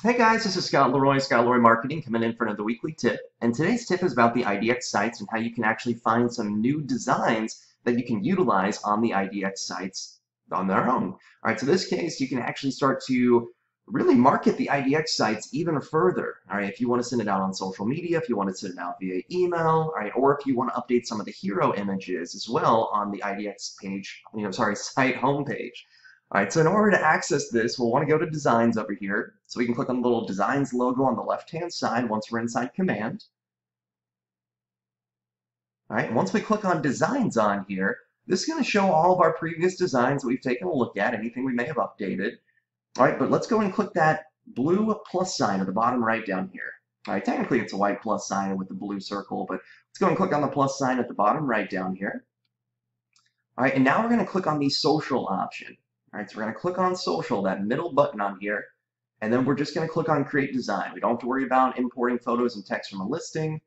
Hey guys, this is Scott Le Roy, Scott Le Roy Marketing, coming in for another weekly tip. And today's tip is about the IDX sites and how you can actually find some new designs that you can utilize on the IDX sites on their own. All right, so this case, you can actually start to really market the IDX sites even further. All right, if you want to send it out on social media, if you want to send it out via email, all right, or if you want to update some of the hero images as well on the IDX page, you know, sorry, site homepage. All right, so in order to access this, we'll want to go to Designs over here. So we can click on the little Designs logo on the left-hand side once we're inside Command. All right, once we click on Designs on here, this is going to show all of our previous designs that we've taken a look at, anything we may have updated. All right, but let's go and click that blue plus sign at the bottom right down here. All right, technically it's a white plus sign with the blue circle, but let's go and click on the plus sign at the bottom right down here. All right, and now we're going to click on the social option. All right, so we're going to click on social, that middle button on here, and then we're just going to click on create design. We don't have to worry about importing photos and text from a listing.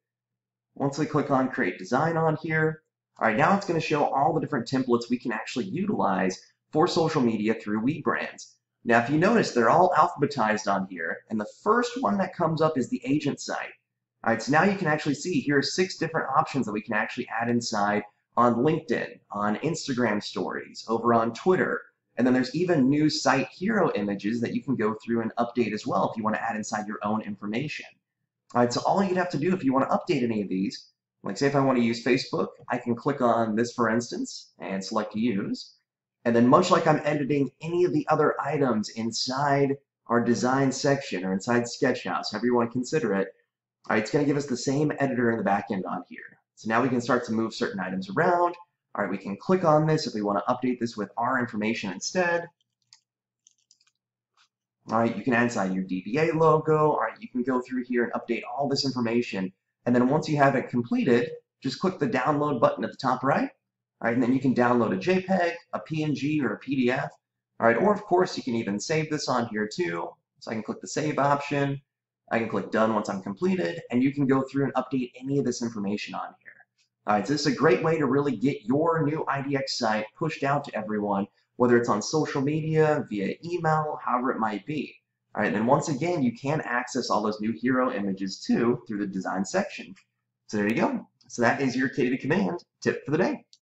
Once we click on create design on here, all right, now it's going to show all the different templates we can actually utilize for social media through WeBrands. Now, if you notice, they're all alphabetized on here, and the first one that comes up is the agent site. All right, so now you can actually see here are six different options that we can actually add inside on LinkedIn, on Instagram stories, over on Twitter, and then there's even new site hero images that you can go through and update as well if you want to add inside your own information. All right, so all you'd have to do if you want to update any of these, like say if I want to use Facebook, I can click on this for instance and select use. And then much like I'm editing any of the other items inside our design section or inside Sketchhouse, however you want to consider it, all right, it's going to give us the same editor in the back end on here. So now we can start to move certain items around. All right, we can click on this if we want to update this with our information instead. All right, you can inside your DBA logo. All right, you can go through here and update all this information. And then once you have it completed, just click the download button at the top right. All right, and then you can download a JPEG, a PNG, or a PDF. All right, or of course, you can even save this on here too. So I can click the save option. I can click done once I'm completed, and you can go through and update any of this information on here. All right, so this is a great way to really get your new IDX site pushed out to everyone, whether it's on social media, via email, however it might be. All right, and once again, you can access all those new hero images too through the design section. So there you go. So that is your K to Command tip for the day.